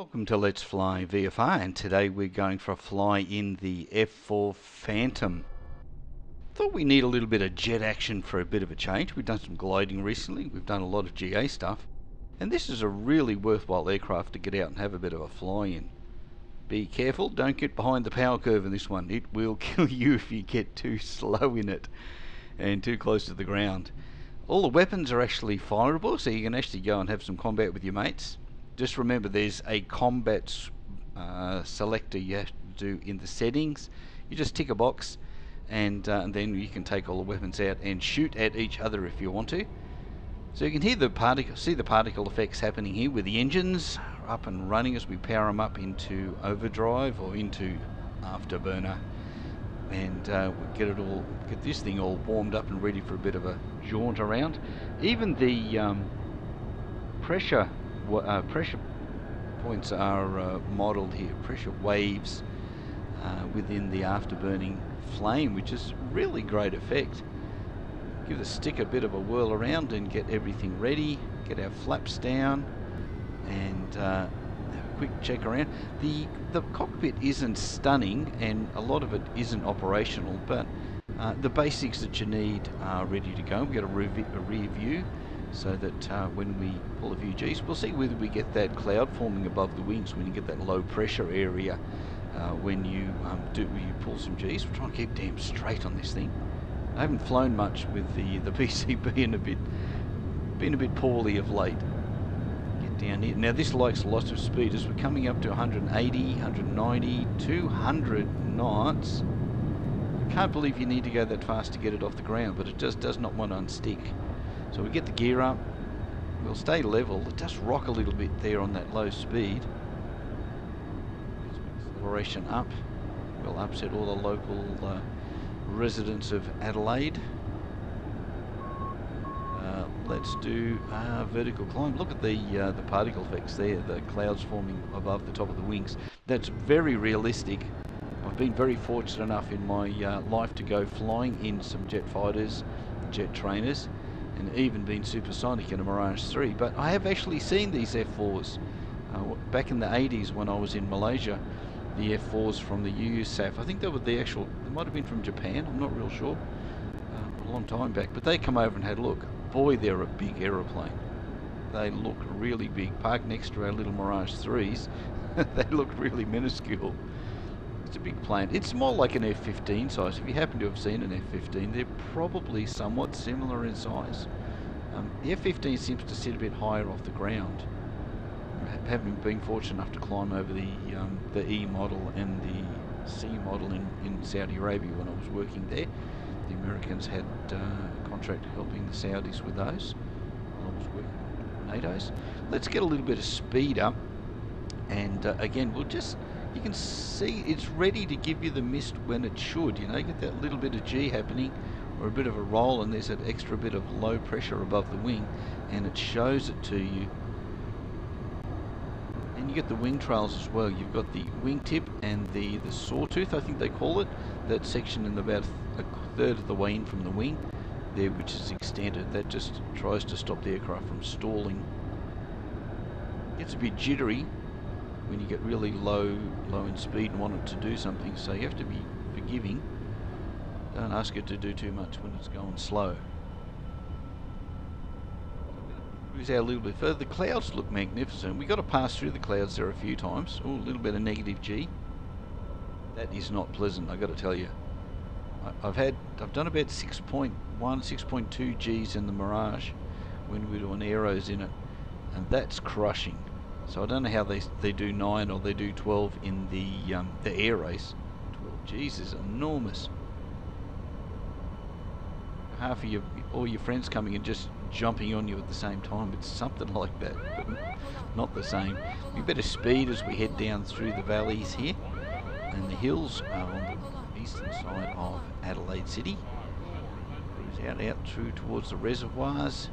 Welcome to Let's Fly VFR and today we're going for a fly in the F4 Phantom. Thought we need a little bit of jet action for a bit of a change. We've done some gliding recently, we've done a lot of GA stuff and this is a really worthwhile aircraft to get out and have a bit of a fly in. Be careful, don't get behind the power curve in this one. It will kill you if you get too slow in it and too close to the ground. All the weapons are actually fireable so you can actually go and have some combat with your mates just remember there's a combat uh, selector you have to do in the settings. You just tick a box and, uh, and, then you can take all the weapons out and shoot at each other if you want to. So you can hear the particle see the particle effects happening here with the engines up and running as we power them up into overdrive or into afterburner. And uh, we get it all get this thing all warmed up and ready for a bit of a jaunt around. Even the um, pressure uh, pressure points are uh, modelled here, pressure waves uh, within the afterburning flame, which is really great effect. Give the stick a bit of a whirl around and get everything ready, get our flaps down, and uh, have a quick check around. The, the cockpit isn't stunning, and a lot of it isn't operational, but uh, the basics that you need are ready to go. We've got a, a rear view, so that uh, when we pull a few Gs, we'll see whether we get that cloud forming above the wings when you get that low pressure area uh, when you um, do you pull some Gs. We're trying to keep damn straight on this thing. I haven't flown much with the the PCB and a bit been a bit poorly of late. Get down here. Now this likes lots of speed as we're coming up to 180, 190, 200 knots. I can't believe you need to go that fast to get it off the ground, but it just does not want to unstick. So we get the gear up, we'll stay level, it does rock a little bit there on that low speed. Acceleration up, we'll upset all the local uh, residents of Adelaide. Uh, let's do a vertical climb. Look at the uh, the particle effects there, the clouds forming above the top of the wings. That's very realistic. I've been very fortunate enough in my uh, life to go flying in some jet fighters, jet trainers, and even been supersonic in a Mirage 3. But I have actually seen these F4s. Uh, back in the 80s when I was in Malaysia, the F4s from the UUSAF, I think they were the actual, they might have been from Japan, I'm not real sure, uh, a long time back, but they come over and had a look. Boy, they're a big aeroplane. They look really big. Parked next to our little Mirage 3s, they look really minuscule. It's a big plane. It's more like an F-15 size. If you happen to have seen an F-15, they're probably somewhat similar in size. Um, the F-15 seems to sit a bit higher off the ground. Having been fortunate enough to climb over the um, the E model and the C model in, in Saudi Arabia when I was working there. The Americans had uh, a contract helping the Saudis with those I was working NATO's. Let's get a little bit of speed up and uh, again we'll just you can see it's ready to give you the mist when it should. You know, you get that little bit of G happening or a bit of a roll and there's that extra bit of low pressure above the wing and it shows it to you. And you get the wing trails as well. You've got the wingtip and the, the sawtooth, I think they call it, that section in about a third of the way in from the wing there which is extended. That just tries to stop the aircraft from stalling. Gets a bit jittery when you get really low low in speed and want it to do something. So you have to be forgiving. Don't ask it to do too much when it's going slow. Cruise out a little bit further? The clouds look magnificent. We got to pass through the clouds there a few times. Oh a little bit of negative G. That is not pleasant I got to tell you. I've had I've done about 6.1 6.2 G's in the Mirage when we are doing aeros in it and that's crushing so I don't know how they they do nine or they do twelve in the um, the air race. Twelve, Jesus, enormous. Half of your all your friends coming and just jumping on you at the same time. It's something like that, but not the same. We better speed as we head down through the valleys here, and the hills are on the eastern side of Adelaide City. Cruise out out through towards the reservoirs.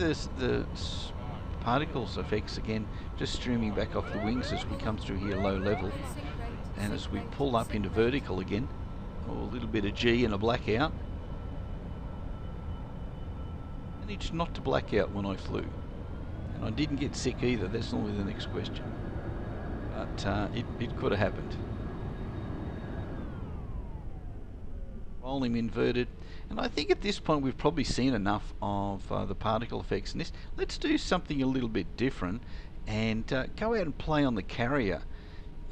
The, the particles effects again just streaming back off the wings as we come through here low level and as we pull up into vertical again oh, a little bit of G and a blackout managed not to black out when I flew And I didn't get sick either, that's normally the next question. But uh, it, it could have happened. Rolling inverted. And I think at this point we've probably seen enough of uh, the particle effects in this. Let's do something a little bit different and uh, go out and play on the carrier.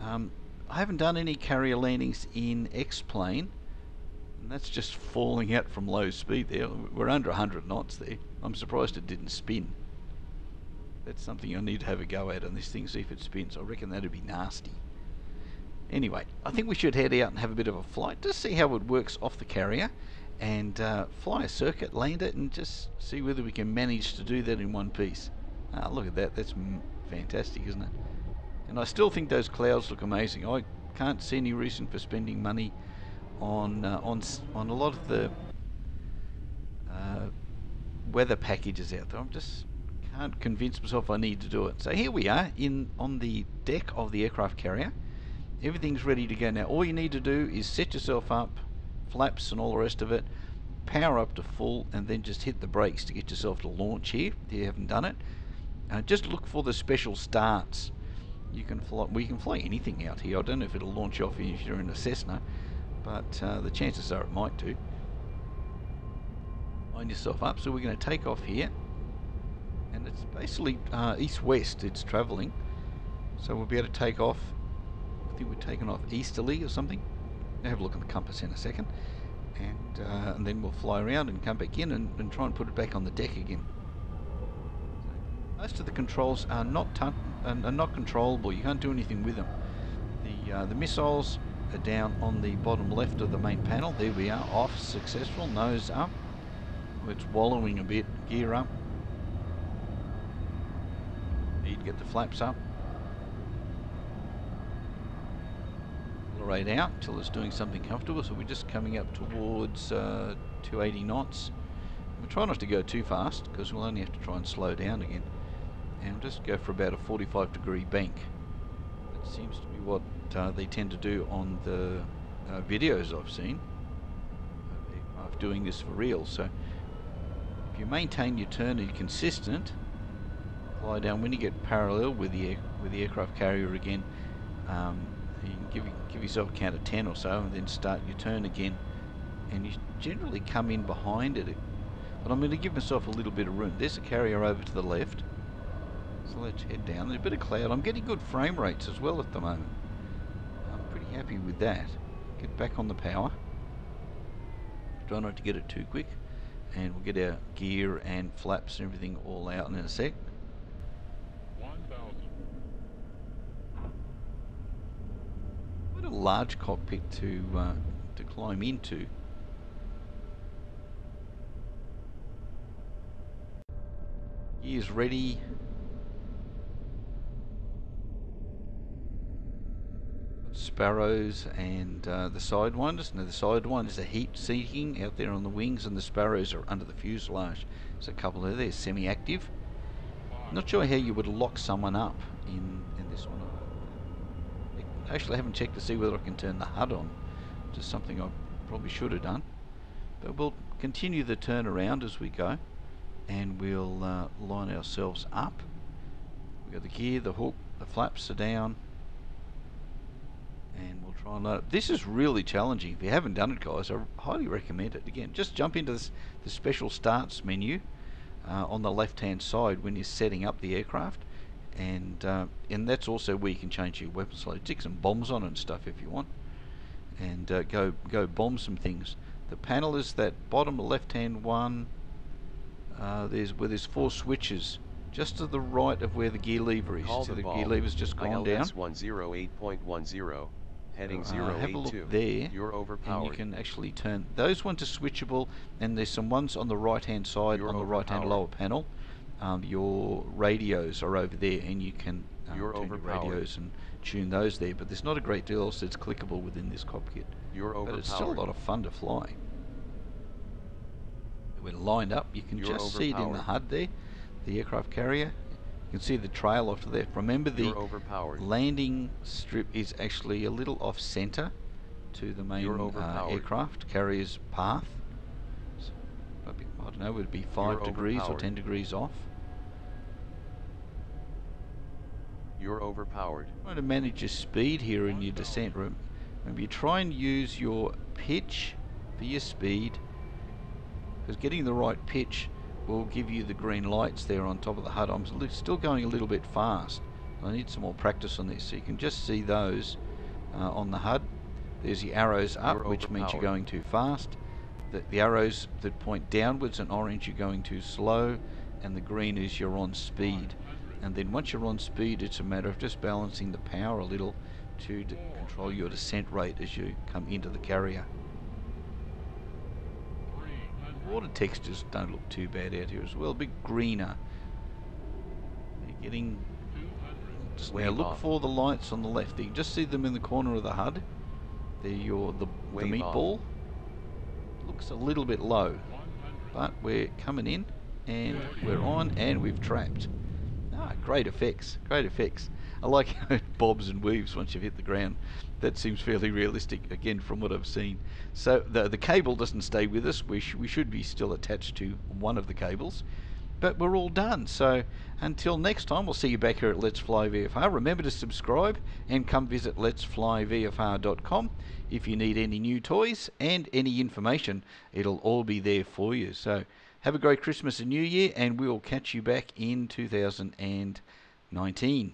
Um, I haven't done any carrier landings in X-Plane and that's just falling out from low speed there. We're under 100 knots there. I'm surprised it didn't spin. That's something I need to have a go at on this thing, see if it spins. I reckon that'd be nasty. Anyway, I think we should head out and have a bit of a flight, just see how it works off the carrier and uh, fly a circuit, land it, and just see whether we can manage to do that in one piece. Ah, look at that. That's fantastic, isn't it? And I still think those clouds look amazing. I can't see any reason for spending money on uh, on on a lot of the uh, weather packages out there. I'm just can't convince myself I need to do it. So here we are in on the deck of the aircraft carrier. Everything's ready to go now. All you need to do is set yourself up, flaps and all the rest of it, power up to full, and then just hit the brakes to get yourself to launch here. If you haven't done it, uh, just look for the special starts. You can fly. We can fly anything out here. I don't know if it'll launch off if you're in a Cessna but uh, the chances are it might do. Line yourself up. So we're going to take off here, and it's basically uh, east-west. It's travelling, so we'll be able to take off. Think we're taking off easterly or something. Have a look at the compass in a second, and uh, and then we'll fly around and come back in and, and try and put it back on the deck again. Most of the controls are not are not controllable. You can't do anything with them. The uh, the missiles are down on the bottom left of the main panel. There we are, off, successful, nose up. It's wallowing a bit, gear up. Need to get the flaps up. Accelerate out until it's doing something comfortable. So we're just coming up towards uh, 280 knots. We try not to go too fast because we'll only have to try and slow down again. And we'll just go for about a 45 degree bank. That seems to be what uh, they tend to do on the uh, videos I've seen of doing this for real. So if you maintain your turn and you're consistent, fly down when you get parallel with the with the aircraft carrier again. Um, you can give give yourself a count of 10 or so and then start your turn again and you generally come in behind it but I'm going to give myself a little bit of room there's a carrier over to the left so let's head down there's a bit of cloud I'm getting good frame rates as well at the moment I'm pretty happy with that. Get back on the power. Try not to get it too quick. And we'll get our gear and flaps and everything all out in a sec. A large cockpit to uh, to climb into. Gears ready. sparrows and uh, the sidewinders. Now the side sidewinders are heat seeking out there on the wings and the sparrows are under the fuselage. There's a couple of there, semi-active. Not sure how you would lock someone up in, in this one. Actually I haven't checked to see whether I can turn the HUD on, which is something I probably should have done. But we'll continue the turn around as we go and we'll uh, line ourselves up. We've got the gear, the hook, the flaps are down, and we'll try and load it. This is really challenging. If you haven't done it, guys, I highly recommend it. Again, just jump into this, the special starts menu uh, on the left-hand side when you're setting up the aircraft, and uh, and that's also where you can change your weapon slate. Stick some bombs on it and stuff if you want, and uh, go go bomb some things. The panel is that bottom left-hand one. Uh, there's where there's four switches just to the right of where the gear lever is. Call so the, the gear lever's just gone down. 108.10 heading uh, 082. have a look there You're overpowered. and you can actually turn those ones are switchable and there's some ones on the right hand side You're on the right hand lower panel um, your radios are over there and you can um, You're turn your radios and tune those there but there's not a great deal else that's clickable within this cockpit. You're but it's still a lot of fun to fly. When lined up you can You're just see it in the. HUD there the aircraft carrier. You can see the trail off to the left. Remember the landing strip is actually a little off center to the main uh, aircraft carrier's path. Don't know, would it be 5 You're degrees or 10 degrees off? You're overpowered. Trying to manage your speed here in your descent room. Maybe you try and use your pitch for your speed because getting the right pitch will give you the green lights there on top of the HUD. I'm still going a little bit fast. I need some more practice on this. So you can just see those uh, on the HUD. There's the arrows up, You're which means you're going too fast. The, the arrows that point downwards and orange, you're going too slow. And the green is you're on speed. And then once you're on speed, it's a matter of just balancing the power a little to d- control your descent rate as you come into the carrier. Water textures don't look too bad out here as well. A bit greener. You're getting. Now look off. for the lights on the left. You can just see them in the corner of the HUD. They're your the, the Wave off. Looks a little bit low, but we're coming in and we're on and we've trapped. Ah, great effects, great effects. I like how it bobs and weaves once you've hit the ground. That seems fairly realistic, again, from what I've seen. So the the cable doesn't stay with us. We, sh- we should be still attached to one of the cables. But we're all done. So until next time, we'll see you back here at Let's Fly VFR. Remember to subscribe and come visit letsflyvfr.com if you need any new toys and any information. It'll all be there for you. So have a great Christmas and New Year, and we'll catch you back in 2019.